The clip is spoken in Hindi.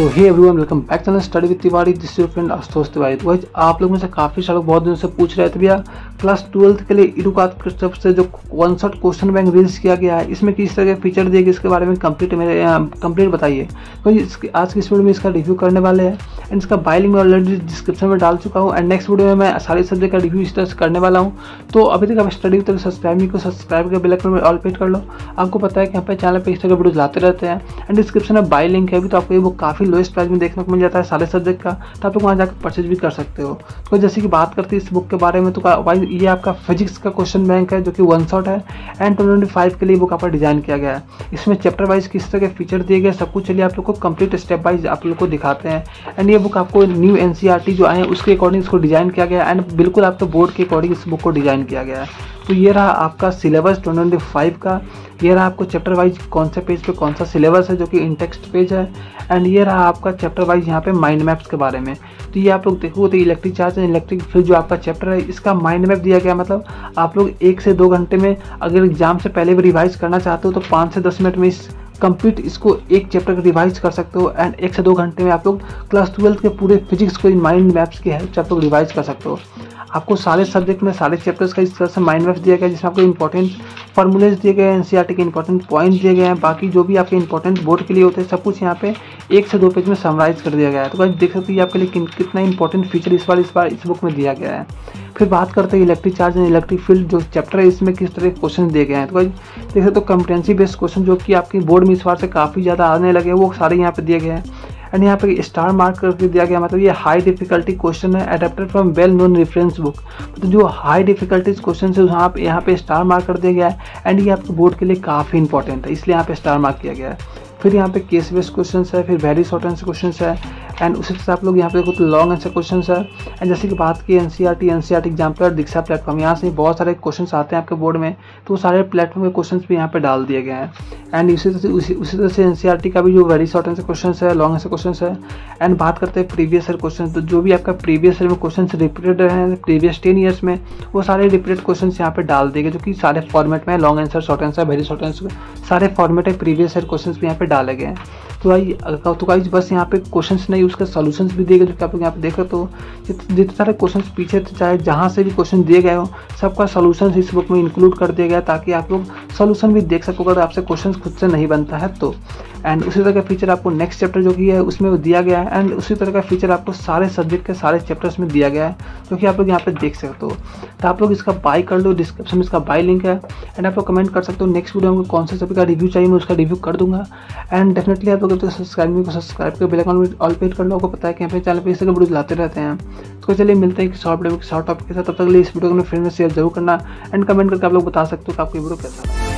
तो hey everyone welcome back channel study with Tiwari this your friend Ashutosh Tiwari भाई आप लोग में से काफ़ी सारे बहुत दिनों से पूछ रहे थे भैया क्लास ट्वेल्थ के लिए इडुकात तरफ़ से जो one shot question bank release किया गया है, इसमें किस तरह के फीचर दिए गए, इसके बारे में कंप्लीट मेरे कंप्लीट बताइए। तो इसके, आज की वीडियो में इसका रिव्यू करने वाले हैं। एंड इसका बाय लिंक में ऑलरेडी डिस्क्रिप्शन में डाल चुका हूँ एंड नेक्स्ट वीडियो में मैं सारे सब्जेक्ट का रिव्यू इस तरह करने वाला हूँ। तो अभी तक आप स्टडी तो सब्सक्राइब को सब्सक्राइब कर बेलक में ऑल पेड कर लो। आपको पता है कि यहाँ पर चैनल पर इस तरह के वीडियो लाते रहते हैं एंड डिस्क्रिप्शन में बाई लिंक है अभी तो आपको ये बुक काफ़ी लोएस्ट प्राइस में देखने को मिल जाता है सारे सब्जेक्ट का तो आप लोग वहाँ जाकर परचेज भी कर सकते हो। तो जैसे कि बात करती है इस बुक के बारे में तो भाई ये आपका फिजिक्स का क्वेश्चन बैंक है, जो कि वन शॉट है एंड ट्वेंटी फाइव के लिए बुक आपका डिज़ाइन किया गया है। इसमें चैप्टर वाइज किस तरह के फीचर दिए गए सब कुछ चलिए आप लोग को कंप्लीट स्टेप वाइज आप लोग को दिखाते हैं। एंड ये बुक आपको न्यू एनसीईआरटी जो आए उसके अकॉर्डिंग इसको डिज़ाइन किया गया एंड बिल्कुल आपके बोर्ड के अकॉर्डिंग इस बुक को डिज़ाइन किया गया है। तो ये रहा आपका सिलेबस ट्वेंटी का। ये रहा आपको चैप्टर वाइज कौन सा पेज पे कौन सा सिलेबस है, जो कि इंटेक्स्ट पेज है। एंड ये रहा आपका चैप्टर वाइज यहाँ पे माइंड मैप्स के बारे में। तो ये आप लोग देखो तो electric charge and electric field जो आपका चैप्टर है, इसका माइंड मैप दिया गया मतलब आप लोग एक से दो घंटे में अगर एग्ज़ाम से पहले भी रिवाइज करना चाहते हो तो पाँच से दस मिनट में इस कंप्लीट इसको एक चैप्टर का रिवाइज कर सकते हो एंड एक से दो घंटे में आप लोग क्लास ट्वेल्थ के पूरे फिजिक्स को इन माइंड मैप्स के हेल्प लोग रिवाइज कर सकते हो। आपको सारे सब्जेक्ट में सारे चैप्टर्स का इस तरह से माइंड मैप्स दिया गया जिसमें आपको इंपॉर्टेंट फॉर्मूलेज दिए गए हैं एनसीईआरटी के इंपॉर्टेंट पॉइंट दिए गए हैं, बाकी जो भी आपके इंपॉर्टेंट बोर्ड के लिए होते हैं, सब कुछ यहाँ पे एक से दो पेज में समराइज कर दिया गया है। तो भाई देख सकते हैं आपके लिए कितना इंपॉर्टेंट फीचर इस बार इस बार इस बुक में दिया गया है। फिर बात करते हैं electric charge and electric field जो चैप्टर है, इसमें किस तरह के क्वेश्चन दिए गए हैं। तो भाई देख सकते हो कम्पिटेंसी बेस्ड क्वेश्चन जो कि आपकी बोर्ड में इस बार से काफ़ी ज़्यादा आने लगे वो सारे यहाँ पे दिए गए हैं। एंड यहाँ पे स्टार मार्क करके दिया गया मतलब ये हाई डिफिकल्टी क्वेश्चन है adapted from well known reference book तो जो हाई डिफिकल्टीज क्वेश्चन है, वहाँ पे, यहाँ पे स्टार मार्क कर दिया गया है एंड ये आपके बोर्ड के लिए काफ़ी इंपॉर्टेंट है, इसलिए यहाँ पे स्टार मार्क किया गया है। फिर यहाँ पे केस बेस्ड क्वेश्चन है, फिर वेरी शॉर्ट आंसर क्वेश्चन है एंड उसी तरह आप लोग यहाँ पे तो लॉन्ग आंसर क्वेश्चन है। एंड जैसे कि बात की N C R T N C R T example Diksha platform यहाँ से बहुत सारे क्वेश्चन आते हैं आपके बोर्ड में। तो सारे प्लेटफॉर्म के क्वेश्चन भी यहाँ पे डाल दिए गए हैं। एंड इसी तरह से, उसी उसी तरह से एन सी आर टी का भी जो वेरी शॉर्ट आंसर क्वेश्चन है लॉन्ग आंसर क्वेश्चन है। एंड बात करते हैं प्रीवियस ईयर क्वेश्चन तो जो भी आपका प्रीवियस ईयर में क्वेश्चन रिपीटेड रहे हैं प्रीवियस टेन ईयर्स में, वो सारे रिपीटेड क्वेश्चन यहाँ पे डाल दिए गए, जो कि सारे फॉर्मेट में long answer short answer very short answer सारे फॉर्मेट है प्रीवियस ईयर क्वेश्चन भी यहाँ पे डाले गए हैं। तो भाई तो गाइज़ बस यहाँ पे क्वेश्चंस नहीं, उसका सॉल्यूशंस भी दिए गए जो कि आप लोग यहाँ पे देख हो जितने सारे क्वेश्चंस पीछे चाहे जहाँ से भी क्वेश्चन दिए गए हो, सबका सॉल्यूशंस इस बुक में इंक्लूड कर दिया गया ताकि आप लोग सॉल्यूशन भी देख सको अगर आपसे क्वेश्चन खुद से नहीं बनता है तो। एंड उसी तरह का फीचर आपको नेक्स्ट चैप्टर जो कि है, उसमें दिया गया है। एंड उसी तरह का फीचर आपको सारे सब्जेक्ट के सारे चैप्टर्स में दिया गया है, जो कि आप लोग यहाँ पे देख सकते हो तो। आप लोग इसका बाई कर लो डिस्क्रिप्शन में इसका बाई लिंक है। एंड आप लोग कमेंट कर सकते हो नेक्स्ट वीडियो में कौन से सब्जेक्ट का रिव्यू चाहिए, मैं उसका रिव्यू कर दूँगा। एंड डेफिनेटली आप लोग सब्सक्राइब को सब्सक्राइब कर बेल अकाउंट ऑल पेड कर लो, आपको पता है कि यहाँ पे चैनल पे इस वीडियो लाते रहते हैं। तो चलिए मिलते हैं शॉर्ट वीडियो शॉर्ट टॉपिक के साथ। तब तक इस वीडियो को अपने फ्रेंड में शेयर ज़रूर करना एंड कमेंट करके आप लोग बता सकते हो कि आपको वीडियो कैसा